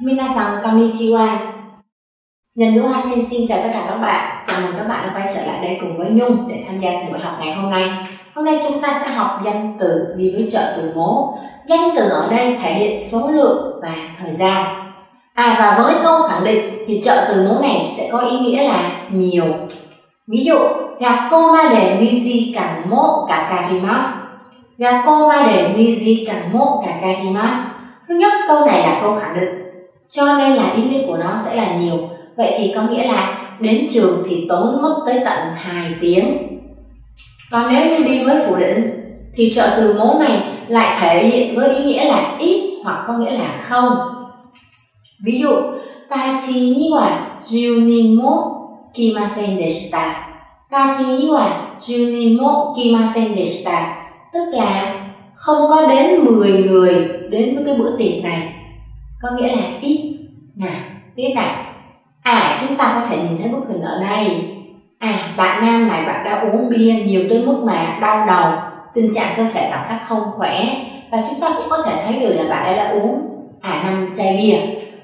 Minasan konnichiwa. Nhân ngữ Hoa Sen xin chào tất cả các bạn. Chào mừng các bạn đã quay trở lại đây cùng với Nhung để tham gia buổi học ngày hôm nay. Hôm nay chúng ta sẽ học danh từ đi với trợ từ mố. Danh từ ở đây thể hiện số lượng và thời gian. À và với câu khẳng định thì trợ từ mố này sẽ có ý nghĩa là nhiều. Ví dụ, Gakomade nizi kanmo kakarimasu. Gakomade nizi kanmo kakarimasu. Thứ nhất, câu này là câu khẳng định cho nên là ý nghĩa của nó sẽ là nhiều. Vậy thì có nghĩa là đến trường thì tốn mất tới tận 2 tiếng. Còn nếu như đi với phủ định, thì trợ từ mố này lại thể hiện với ý nghĩa là ít hoặc có nghĩa là không. Ví dụ Party ni wa junin mo kimasen deshita Party ni wa junin mo kimasen deshita tức là không có đến 10 người đến với cái bữa tiệc này có nghĩa là ít nào tiếp này à chúng ta có thể nhìn thấy bức hình ở đây. À bạn nam này bạn đã uống bia nhiều tới mức mà đau đầu, tình trạng cơ thể cảm giác không khỏe. Và chúng ta cũng có thể thấy được là bạn ấy đã uống à năm chai bia.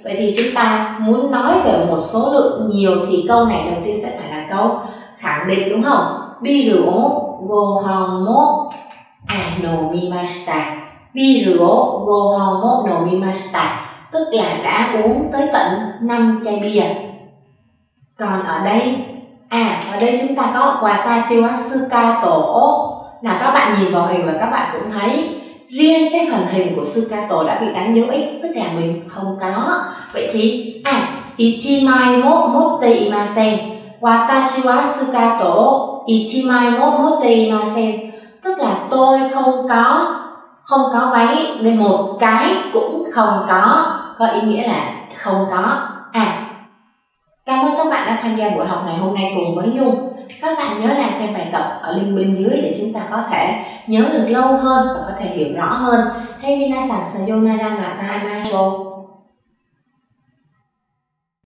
Vậy thì chúng ta muốn nói về một số lượng nhiều thì câu này đầu tiên sẽ phải là câu khẳng định, đúng không? Biru go hong mo à no mimashita biru go hong mo no mimashita tức là đã uống tới tận 5 chai bia. Còn ở đây à ở đây chúng ta có watashi wa sukato tổ. là các bạn nhìn vào hình và các bạn cũng thấy, riêng cái phần hình của sukato đã bị đánh dấu x, tức là mình không có. Vậy thì à ichimai mo motte imasen watashi wa sukato ichimai mo motte imasen tức là tôi không có không có váy nên một cái cũng không có có ý nghĩa là không có à cảm ơn các bạn đã tham gia buổi học ngày hôm nay cùng với nhung các bạn nhớ làm thêm bài tập ở link bên dưới để chúng ta có thể nhớ được lâu hơn và có thể hiểu rõ hơn. Hey minasan sayonara mata amaso.